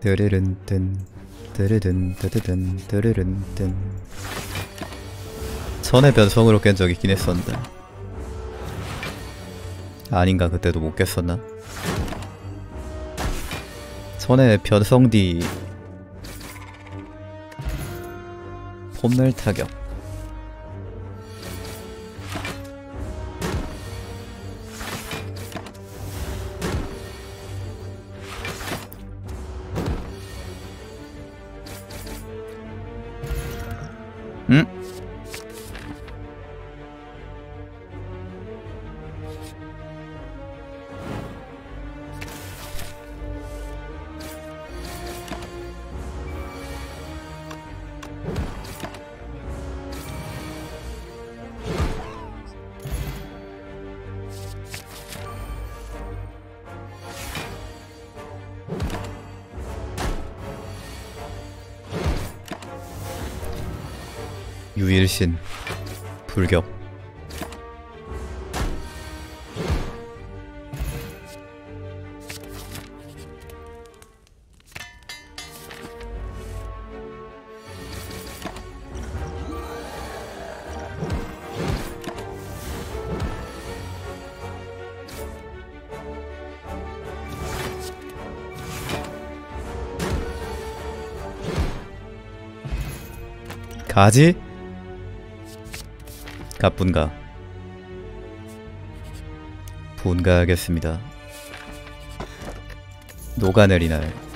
뜨르른뜬 뜨르든 뜨르든 뜨르른뜬. 전에 변성으로 깬 적 있긴 했었는데. 아닌가 그때도 못 깼었나? 전에 변성 뒤. 폼날 타격 유일신 불격 가지? 가뿐가. 분가하겠습니다. 녹아내리나요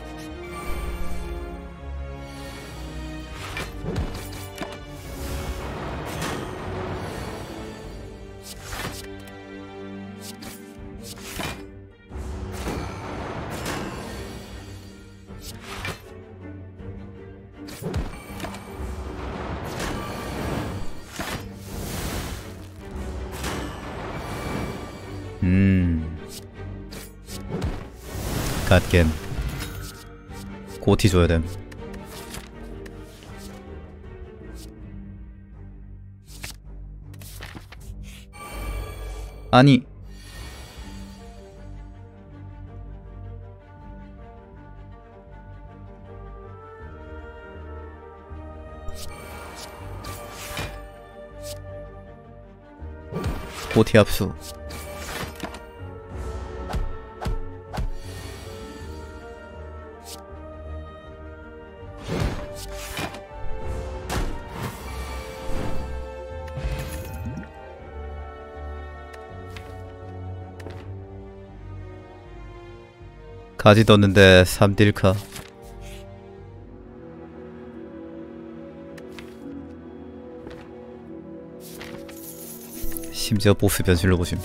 갓겜. 고티 줘야 됨. 아니. 고티 합수 가지 떴는데 3딜카. 심지어 보스 변실로 보심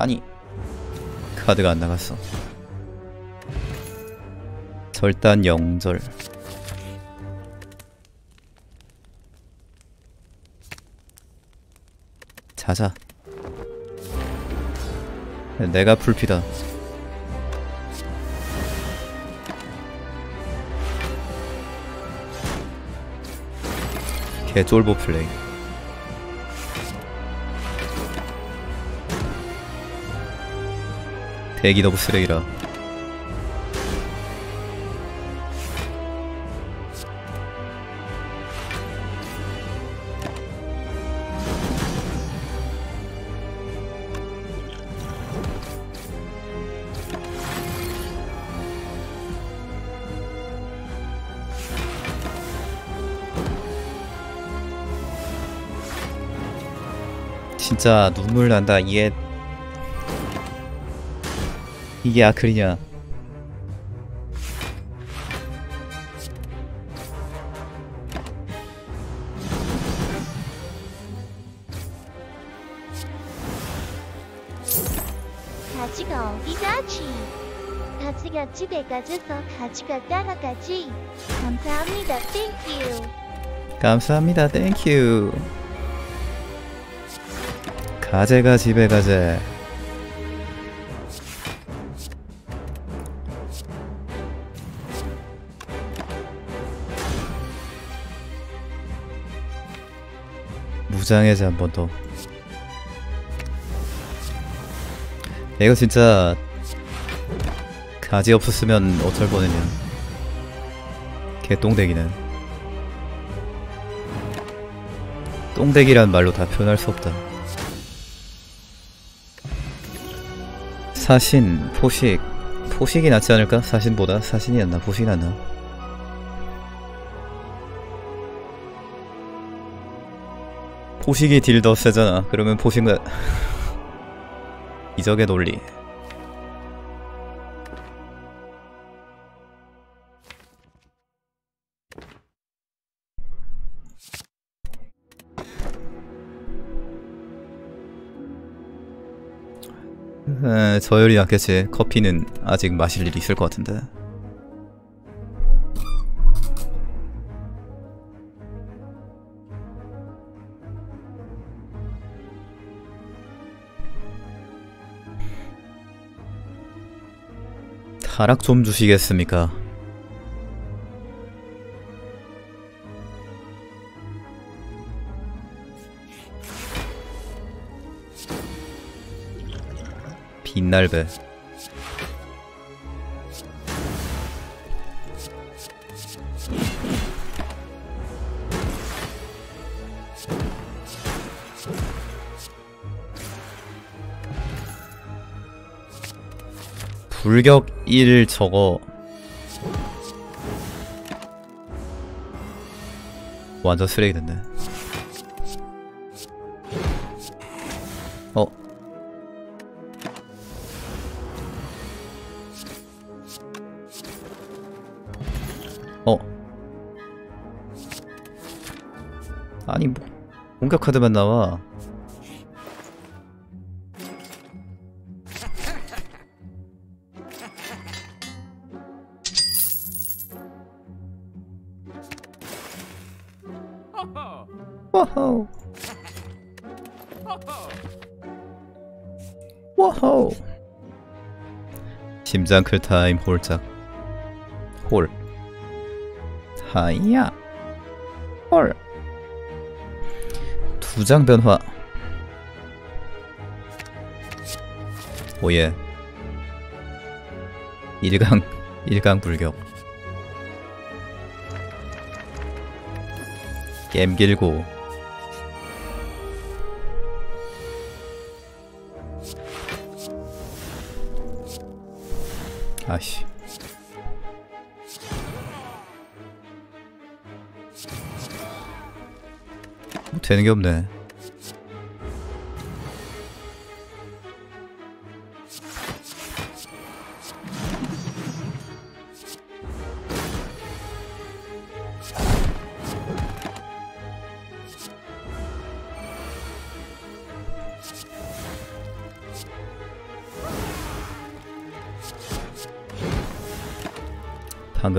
아니 카드가 안 나갔어. 절단 영절. 자자. 내가 풀피다. 개쫄보 플레이 대기 너무 쓰레기라. 진짜 눈물 난다. 이게 이게 아크리냐 가지가 어디 가지? 가지가 집에 가져서 가지가 따라가지. 감사합니다. 땡큐. 감사합니다 땡큐 가재가 집에 가재 무장해제 한번 더. 이거 진짜 가지 없었으면 어쩔 뻔했냐. 개똥대기는. 똥대기란 말로 다 표현할 수 없다. 사신, 포식. 포식이 낫지 않을까? 사신보다? 사신이 낫나? 포식이 낫나? 포식이 딜 더 세잖아. 그러면 포식은 이적의 논리. 에, 저열이 낫겠지. 커피는 아직 마실 일이 있을 것 같은데. 타락 좀 주시겠습니까? 빛날배 불격 1 저거 완전 쓰레기 됐네 어 어. 아니 뭐 공격 카드만 나와. 심장 클 타임 홀짝. 홀. 하이야 헐두장 변화 오예 일강 일강 불격 게임 길고 아씨 뭐 되는 게 없네.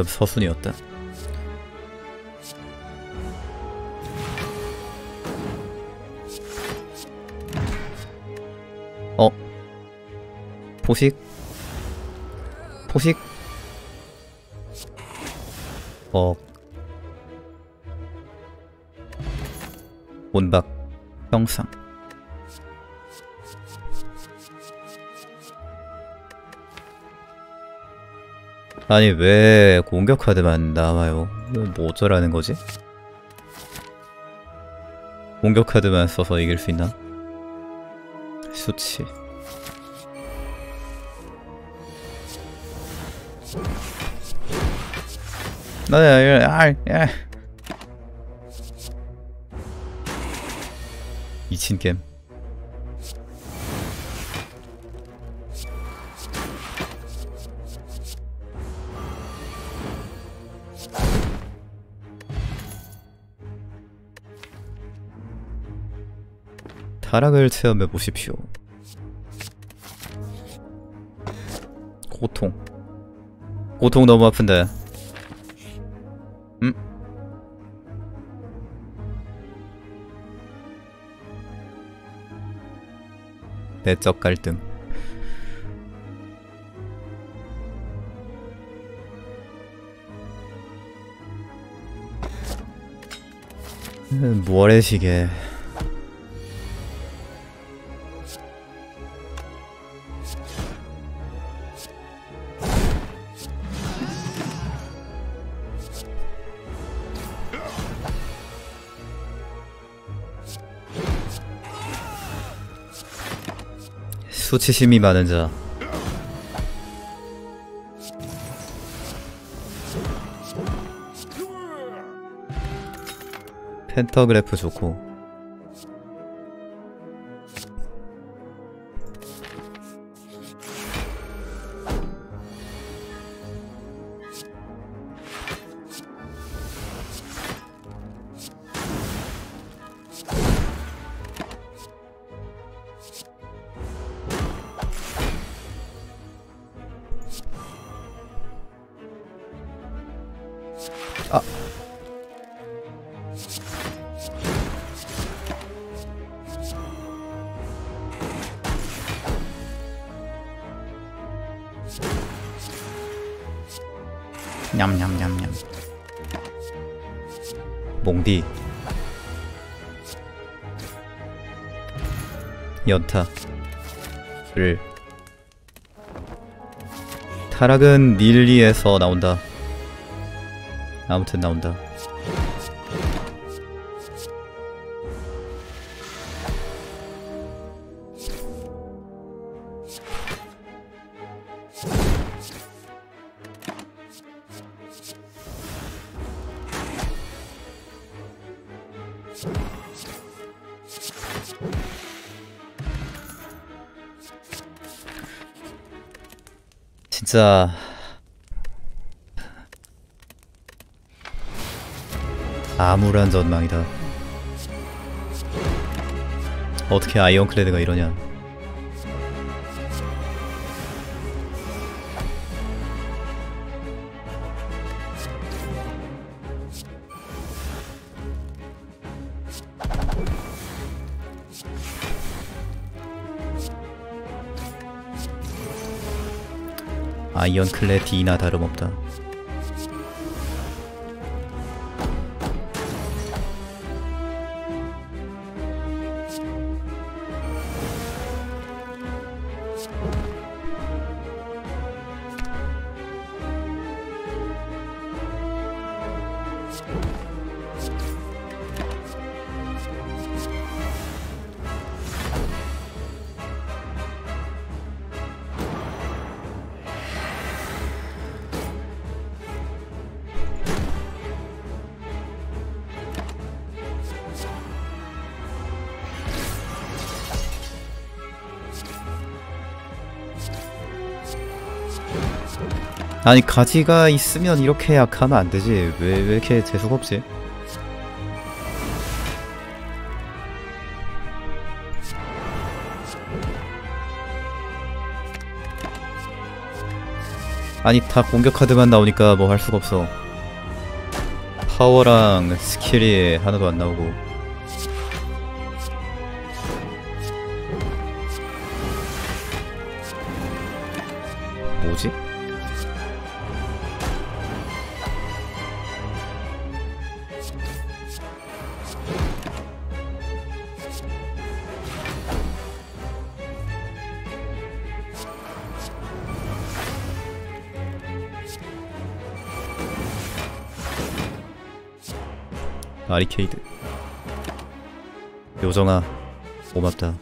방금 서순이었다. 어? 포식? 포식? 어. 온박 형상 아니 왜 공격 카드만 나와요? 뭐 어쩌라는 거지? 공격 카드만 써서 이길 수 있나? 수치 나야 야, 야. 미친 게임 타락을 체험해 보십시오. 고통. 고통 너무 아픈데. 음? 내적 갈등. 음, 모래시계. 수치심이 많은 자. 펜터그래프 좋고 냠냠냠냠. 몽디. 연타 를. 타락은 닐리에서 나온다. 아무튼 나온다 진짜 암울한 전망이다. 어떻게 아이언클레드가 이러냐? 아이언 클레 D나 다름없다. 아니 가지가 있으면 이렇게 약하면 안 되지 왜, 왜 이렇게 재수가 없지? 아니 다 공격 카드만 나오니까 뭐 할 수가 없어 파워랑 스킬이 하나도 안 나오고 뭐지? 아리케이드. 요정아 고맙다.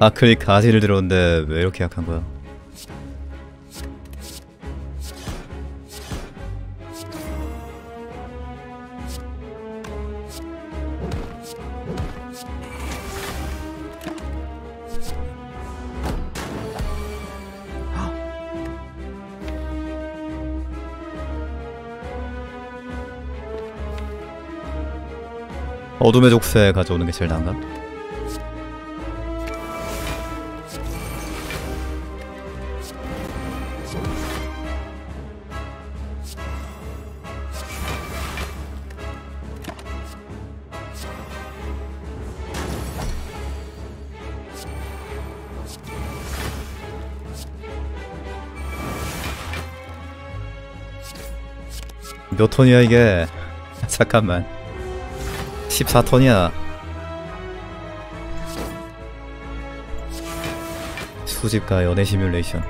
아클릭 가지를 들었는데 왜 이렇게 약한 거야 어둠의 족쇄 가져오는 게 제일 나은가? 몇 톤이야 이게? 잠깐만 14턴이야. 수집과 연애 시뮬레이션.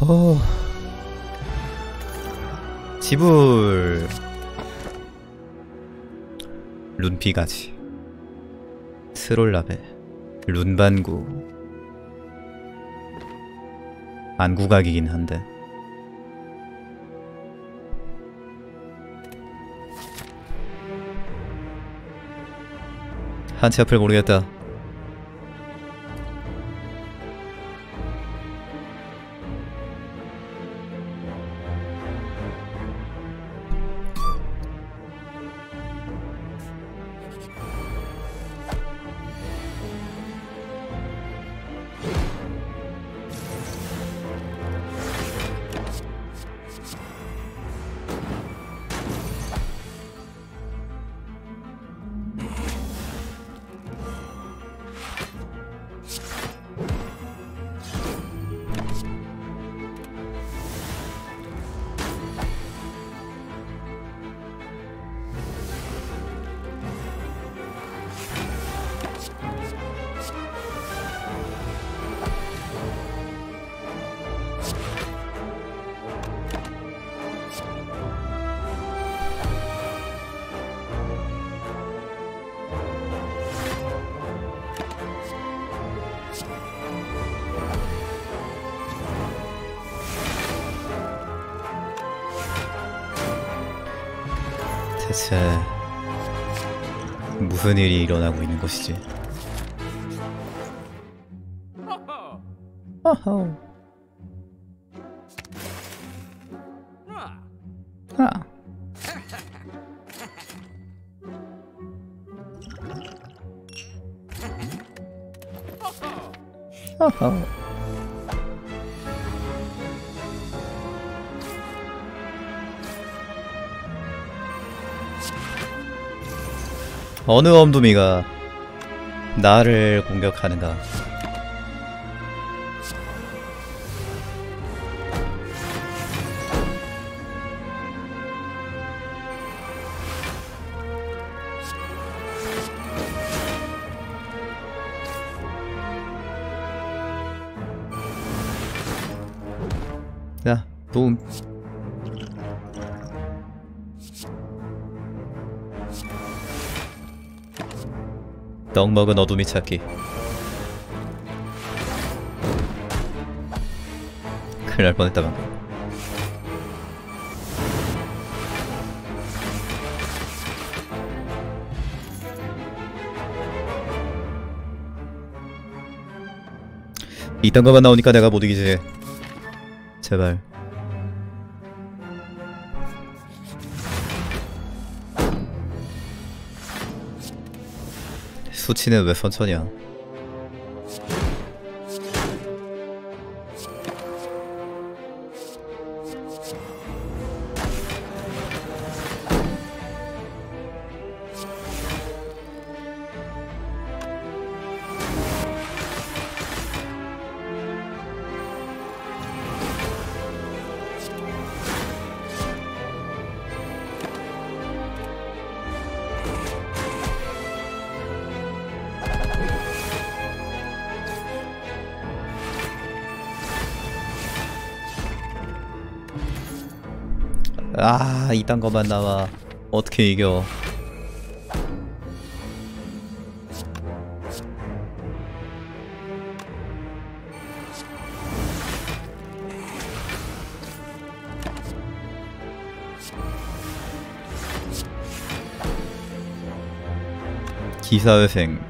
어... 지불 룬피가지. 트롤라벨 룬반구. 안구각이긴 한데. 한치 앞을 모르겠다 대체 무슨 일이 일어나고 있는 것이지? 어허. 아. 어허. 어느 엄두미가 나를 공격하는가? 자, 도움. 떡 먹은 어둠이 찾기. 큰일 날 뻔했다 방금. 이딴 거만 나오니까 내가 못 이기지. 제발. 수치는 왜 선천이야? 아 이딴 거만 나와 어떻게 이겨 기사회생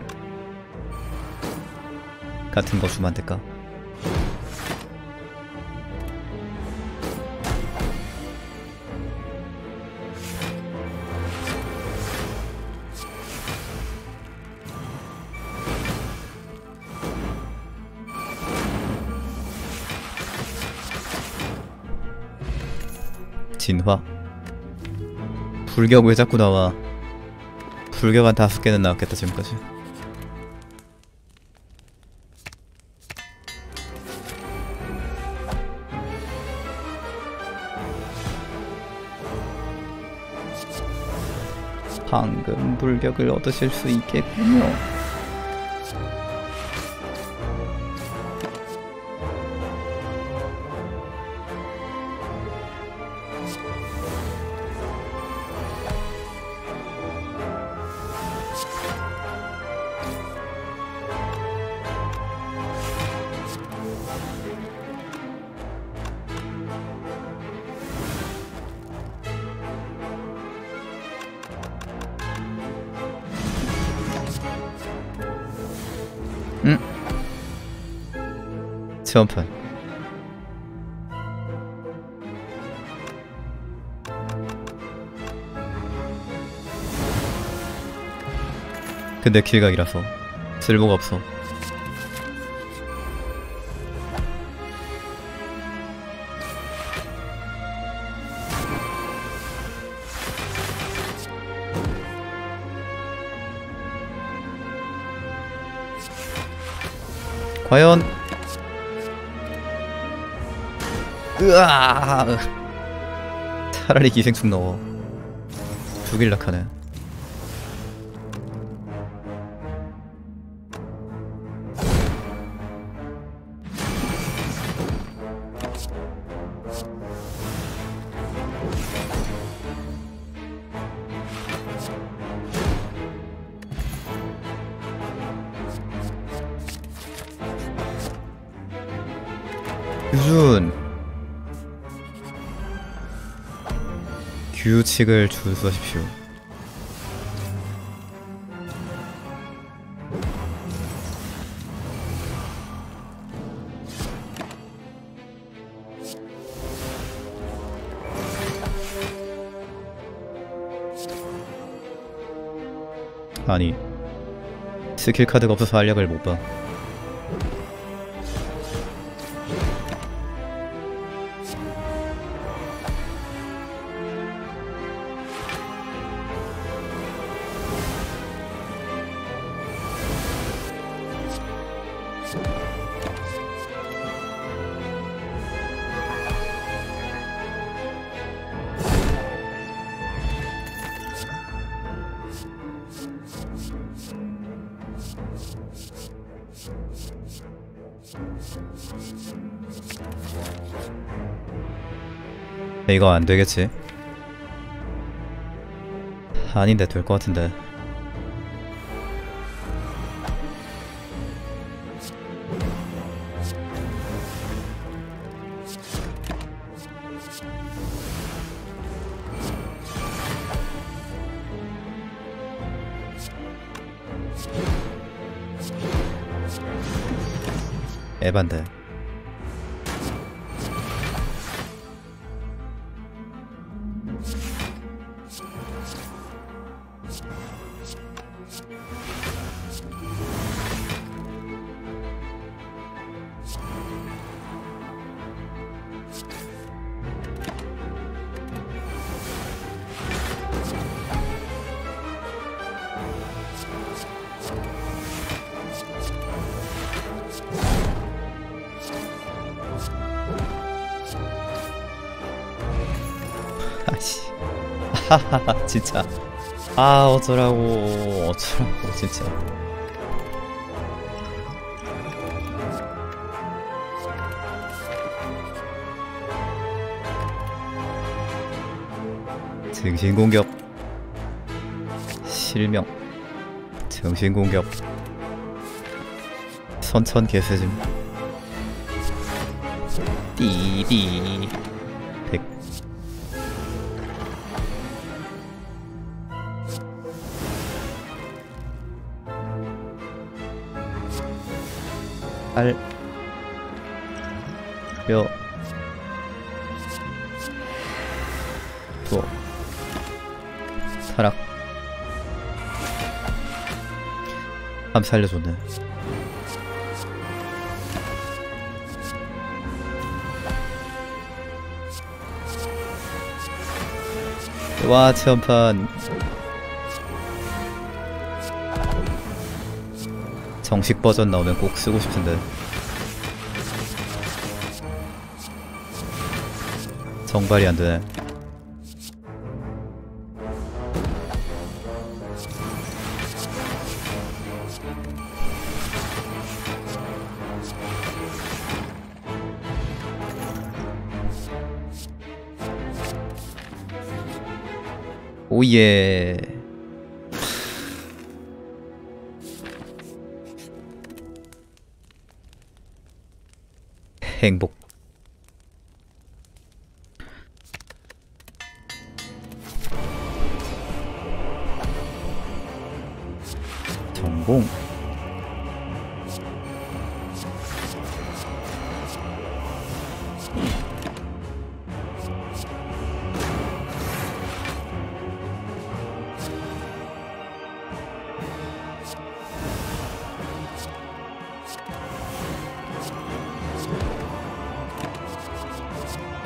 같은 거 주면 안 될까? 진화? 불격 왜 자꾸 나와? 불격 한 다섯 개는 나왔겠다 지금까지. 방금 불격을 얻으실 수 있겠군요 체험판 근데 길각이라서 쓸모가 없어. 과연 으아. 차라리 기생충 넣어. 죽일락 하네 규칙을 준수하십시오. 아니 스킬 카드가 없어서 알약을 못 봐. 이거 안 되겠지? 아닌데 될 것 같은데. 에반데. 하하하 진짜. 아 어쩌라고 어쩌라고 진짜. 정신 공격. 실명. 정신 공격. 선천 개세즘. 띠디. 백. 알, 뼈, 도, 타락. 함 살려줬네. 와, 체험판. 정식 버전 나오면 꼭 쓰고 싶은데 정발이 안 되네. 오예. 행복.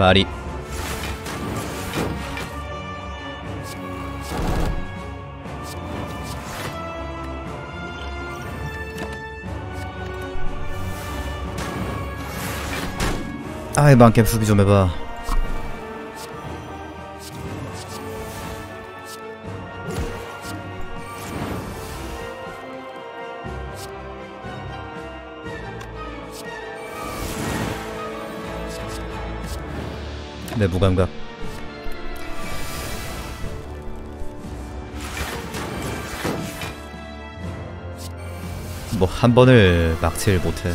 바리. 아이 만캠 수비 좀 해봐. 내 무감각. 뭐 한 번을 막질 못해.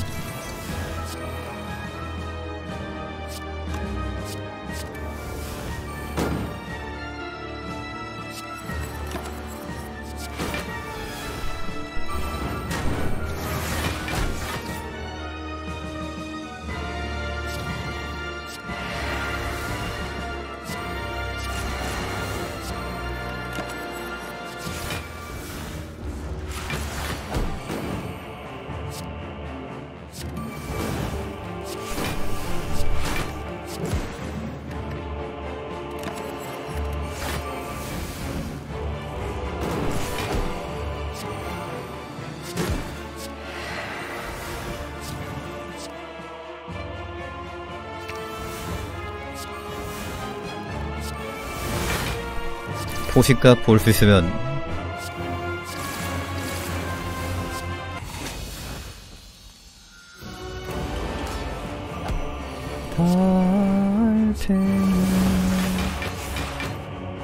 포식값 볼 수 있으면.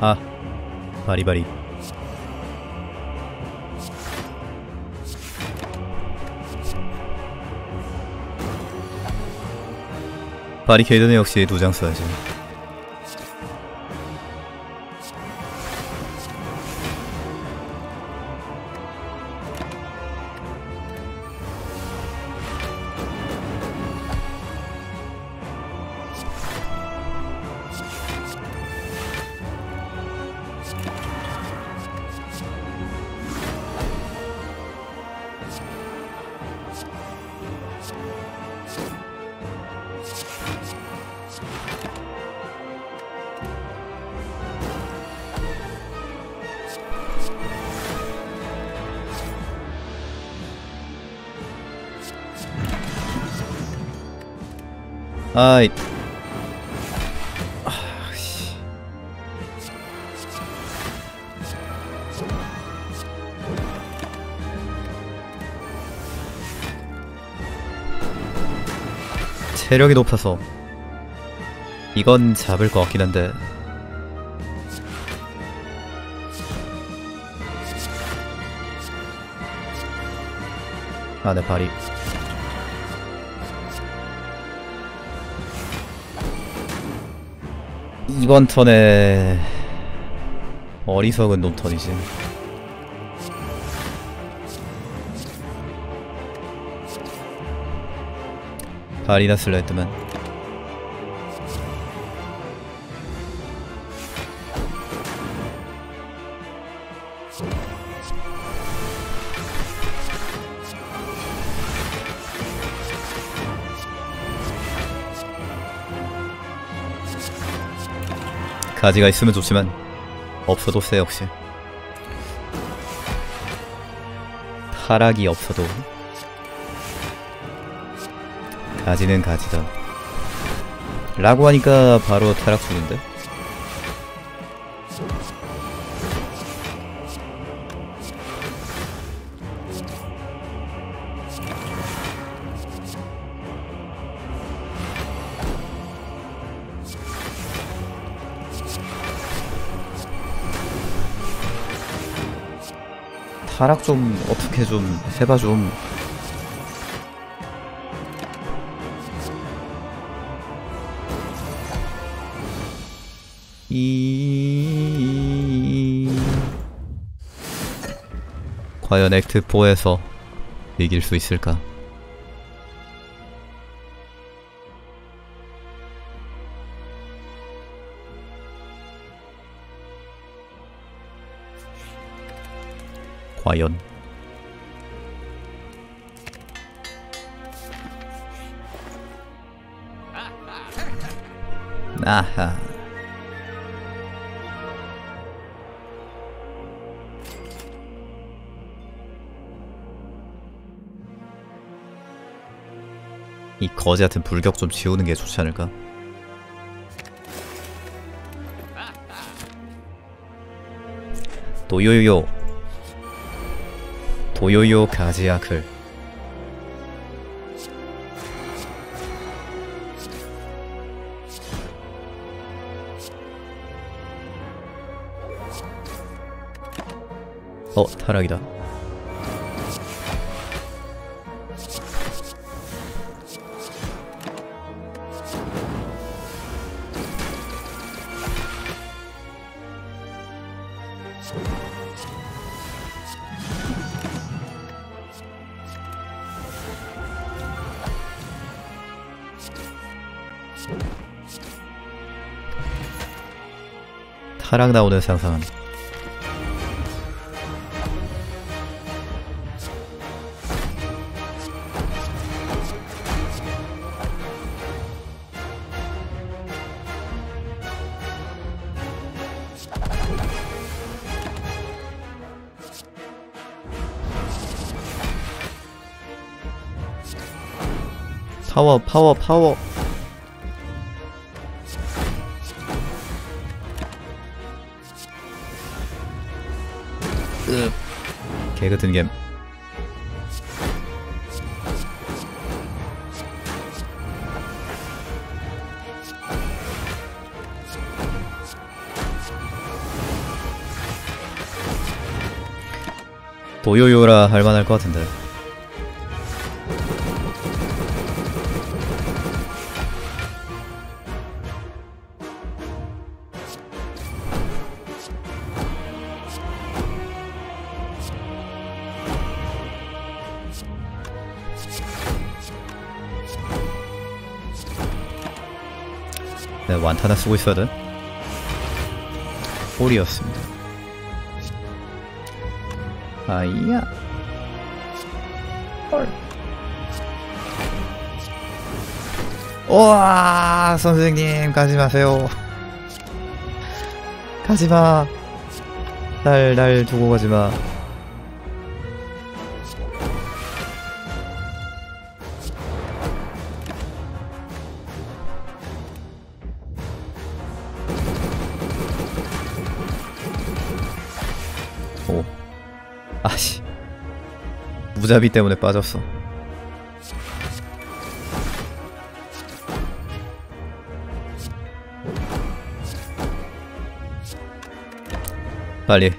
아 바리바리. 바리케이드는 역시 두 장 써야지 체력이 높아서 이건 잡을 것 같긴 한데. 아내 발이. 이번 턴에 어리석은 놈턴이지 바리나 슬레드만. 가지가 있으면 좋지만 없어도 쎄 역시. 타락이 없어도 가지는 가지다. 라고 하니까 바로 타락 중인데? 타락 좀 어떻게 좀 해봐 좀 이... 과연 액트 4에서 이길 수 있을까? 과연 아하 이 거지 같은 불격 좀 지우는 게 좋지 않을까? 도요요. 도요요 가지아클 어 타락이다 타락 나오는 상상은. 파워 파워 파워 개 같은 겜 도요요라 할만할 것 같은데 완타나 쓰고 있어야 돼. 홀이었습니다. 아이야. 헐. 우와, 선생님, 가지 마세요. 가지 마. 날, 날 두고 가지 마. 무자비 때문에 빠졌어. 빨리.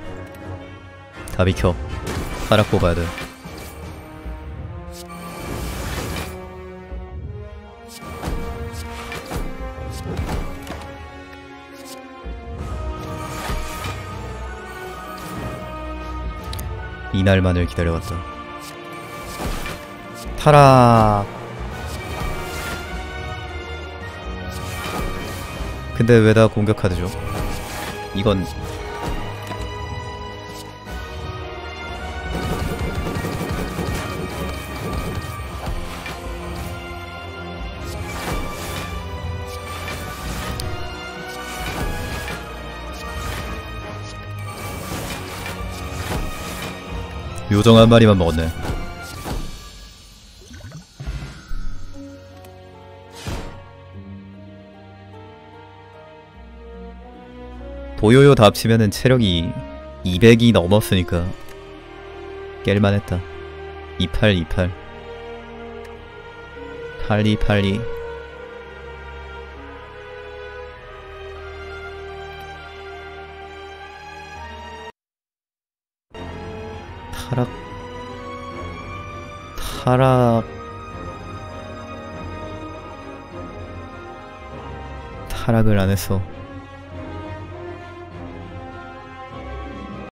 다 비켜. 타락 뽑아야 돼. 이날만을 기다려왔다. 타락. 근데 왜 다 공격 카드죠? 이건 요정 한 마리만 먹었네. 보요요 다 합치면은 체력이 200이 넘었으니까 깰만 했다. 28 28 82 82 타락. 타락. 타락을 안 했어